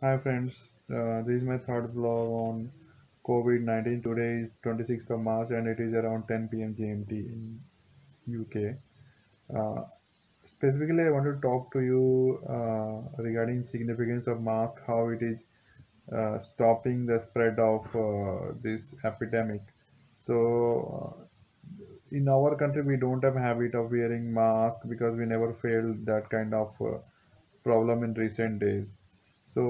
Hi friends, uh, this is my third vlog on COVID-19. Today is 26th of March and it is around 10 p.m. GMT in UK. Uh, specifically, I want to talk to you uh, regarding significance of mask, how it is uh, stopping the spread of uh, this epidemic. So, uh, in our country, we don't have habit of wearing mask because we never failed that kind of problem in recent days. So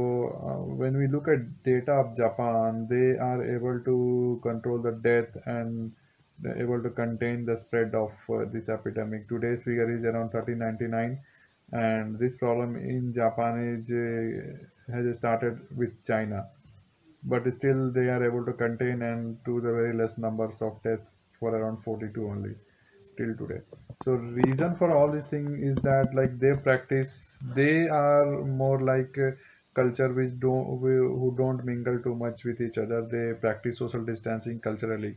uh, when we look at data of Japan, they are able to control the death and able to contain the spread of uh, this epidemic. Today's figure is around 1399, and this problem in Japan is uh, has started with China, but still they are able to contain and to the very less numbers of death for around 42 only till today. So reason for all this thing is that like they practice, they are more like uh, culture which don't who don't mingle too much with each other. They practice social distancing culturally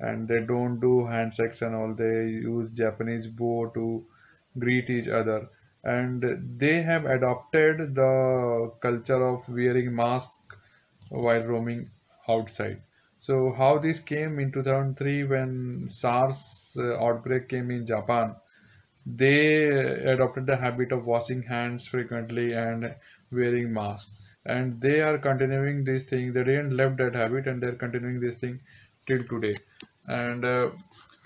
and they don't do handshakes and all. They use japanese bow to greet each other. And they have adopted the culture of wearing mask while roaming outside. So how this came in 2003 when SARS uh, outbreak came in Japan they adopted the habit of washing hands frequently and wearing masks. And they are continuing this thing. They didn't left that habit and they're continuing this thing till today. And uh,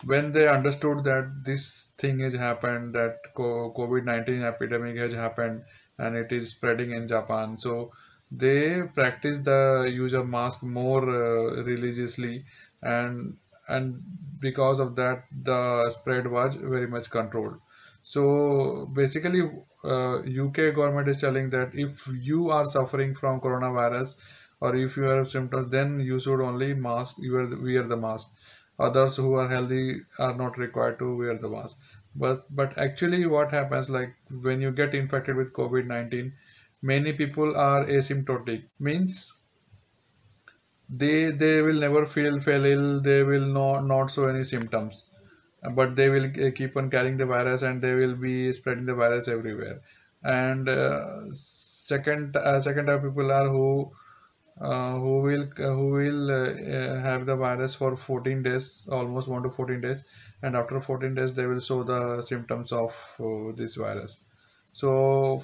when they understood that this thing has happened that covid-19 epidemic has happened and it is spreading in japan so they practice the use of mask more uh, religiously. And and because of that the spread was very much controlled so basically, uh, UK government is telling that if you are suffering from coronavirus or if you have symptoms, then you should only mask. You wear the, wear the mask. Others who are healthy are not required to wear the mask. But but actually, what happens like when you get infected with COVID-19, many people are asymptomatic. Means they they will never feel feel ill. They will not not show any symptoms but they will keep on carrying the virus and they will be spreading the virus everywhere. And uh, second uh, second type of people are who uh, who will who will uh, have the virus for 14 days almost 1 to 14 days. And after 14 days they will show the symptoms of uh, this virus. So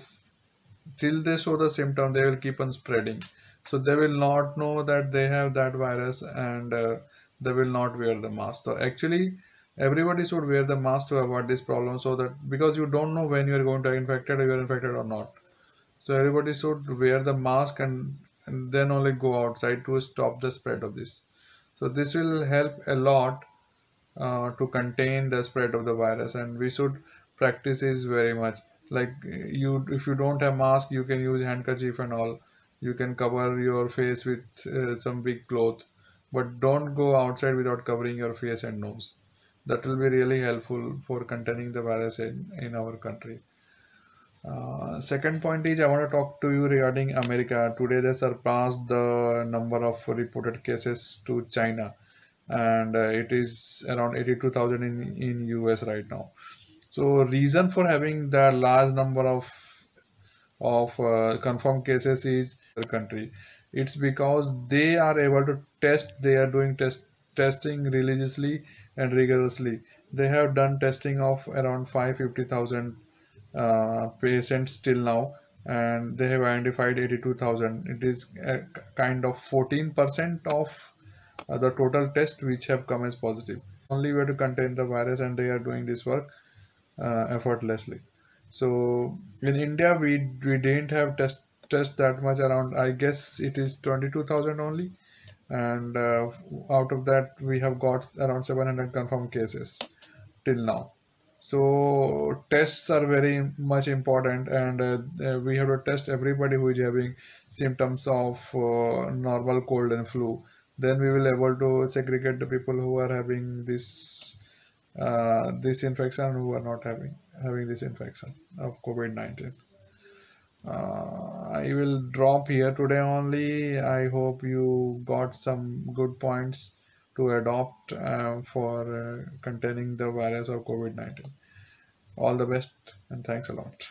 till they show the symptom they will keep on spreading. So they will not know that they have that virus and uh, they will not wear the mask. So actually everybody should wear the mask to avoid this problem so that because you don't know when you are going to infected or you are infected or not. So everybody should wear the mask and, and then only go outside to stop the spread of this. So this will help a lot uh, to contain the spread of the virus and we should practice is very much. Like you if you don't have mask you can use handkerchief and all. You can cover your face with uh, some big cloth but don't go outside without covering your face and nose that will be really helpful for containing the virus in, in our country. Uh, second point is I want to talk to you regarding America. Today they surpassed the number of reported cases to China and uh, it is around 82,000 in, in US right now. So reason for having the large number of of uh, confirmed cases is the country. It's because they are able to test, they are doing test testing religiously and rigorously. They have done testing of around 550,000 uh, patients till now and they have identified 82,000. It is a kind of 14% of uh, the total test which have come as positive. Only way to contain the virus and they are doing this work uh, effortlessly. So in India we we didn't have test test that much around I guess it is 22,000 only and uh, out of that we have got around 700 confirmed cases till now. So tests are very much important and uh, uh, we have to test everybody who is having symptoms of uh, normal cold and flu. Then we will able to segregate the people who are having this uh, this infection who are not having having this infection of covid-19 uh, I will drop here today only. I hope you got some good points to adopt uh, for uh, containing the virus of COVID 19. All the best and thanks a lot.